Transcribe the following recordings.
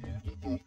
Come mm.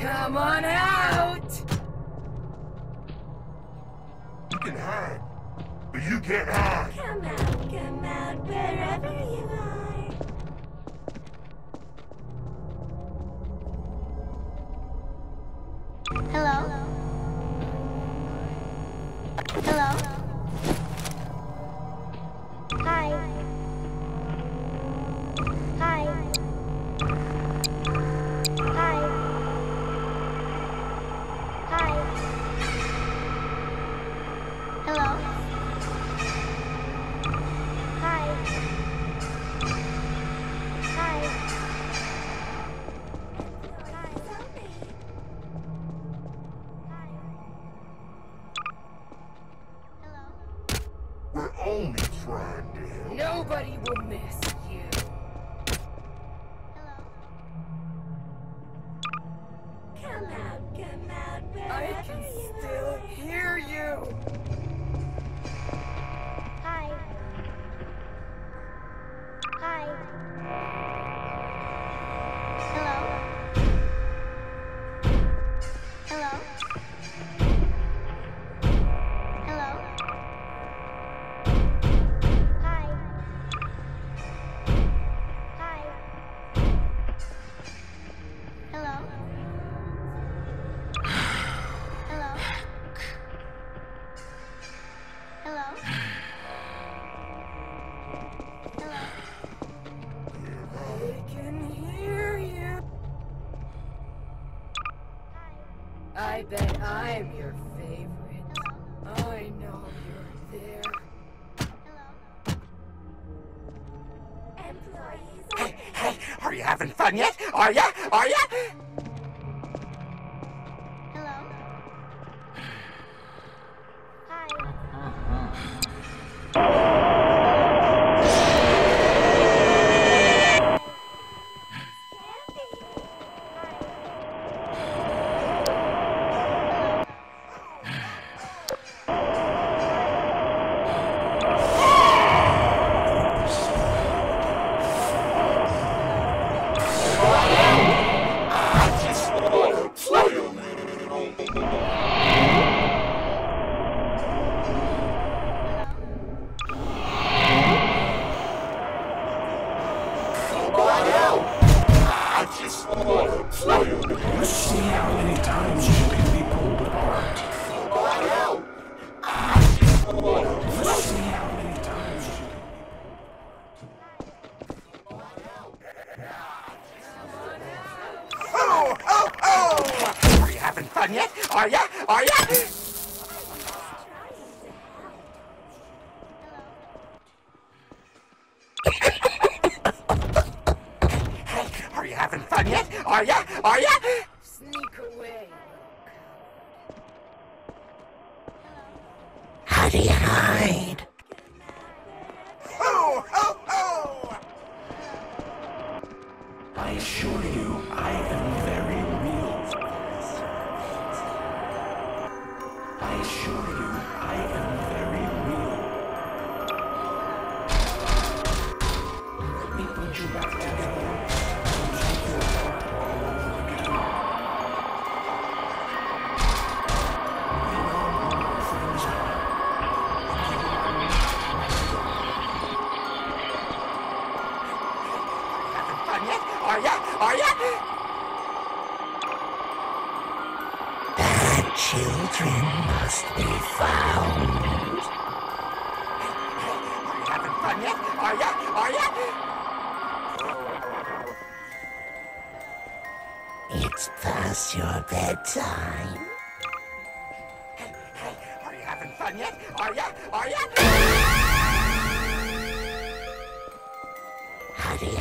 Come on out! You can hide, but you can't hide. Come out, come out, wherever you are. Hello? Hello? Hi. Nobody will miss bet I'm your favorite. I know you're there. Employees Hey, hey, are you having fun yet? Are ya? Are ya? Are you yet? Are ya? Are ya? Sneak away. How do you hide? Oh, oh, oh! I assure you, I am very time? Hey, hey, are you having fun yet? Are ya? Are ya? How do you